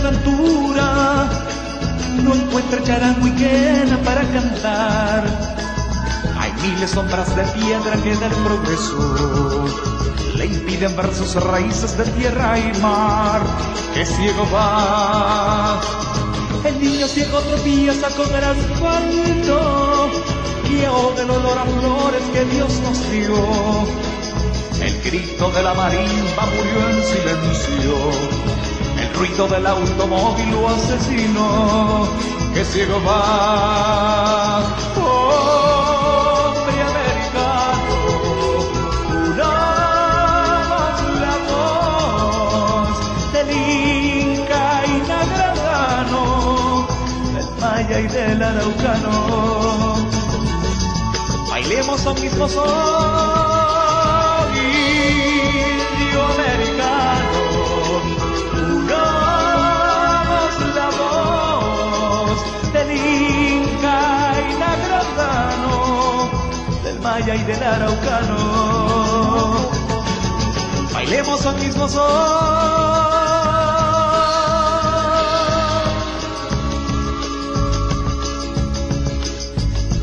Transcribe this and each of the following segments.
aventura no encuentra charango y quena para cantar. Hay miles sombras de piedra que del progreso le impiden ver sus raíces de tierra y mar. Que ciego va, el niño ciego tropieza con el asfalto y ahoga el olor a flores que Dios nos dio. El grito de la marimba murió en silencio el ruido del automóvil o asesino que ciego va. Hombre americano, una voz del Inca y Nagradano, del Maya y del Araucano. Bailemos a un mismo son, Maya y del Araucano. Bailemos al mismo son.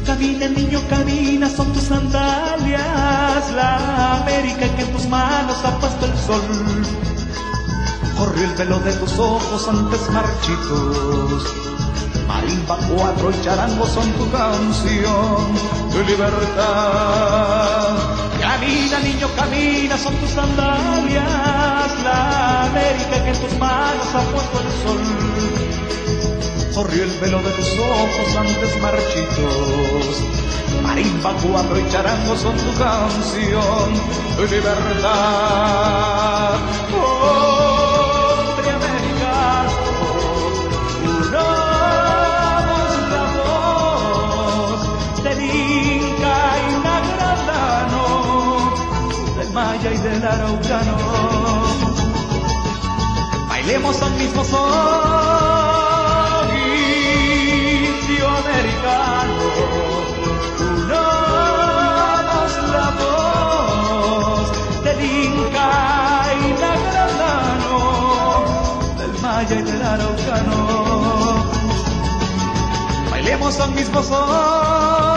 Camina, niño, camina, son tus sandalias, la América que en tus manos ha puesto el sol. Corrió el velo de tus ojos antes marchitos. Cuatro y charango son tu canción, tu libertad. Camina, niño, camina, son tus sandalias, la América que en tus manos ha puesto el sol. Corrió el velo de tus ojos antes marchitos. Marimba, cuatro y charango son tu canción, tu libertad. Del Araucano. Bailemos al mismo son, indio americano. Unamos la voz del Inca y Nagradano, del Maya y del Araucano. Bailemos al mismo son.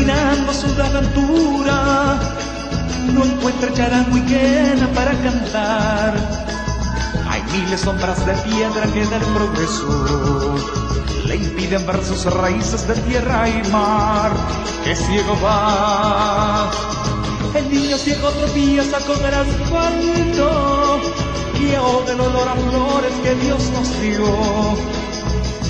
caminando su aventura, no encuentra charango y quena para cantar. Hay miles sombras de piedra que del progreso le impiden ver sus raíces de tierra y mar. Que ciego va, el niño ciego tropieza con el asfalto y ahoga el olor a flores que Dios nos dio.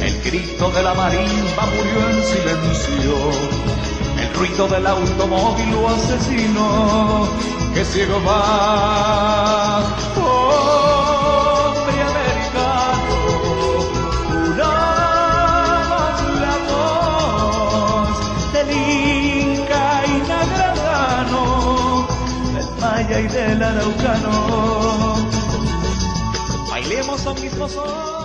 El grito de la marimba murió en silencio. El ruido del automóvil o asesino que ciego va. Hombre americano, la voz del Inca y Nagradano, del Maya y del Araucano. Bailemos al mismo son.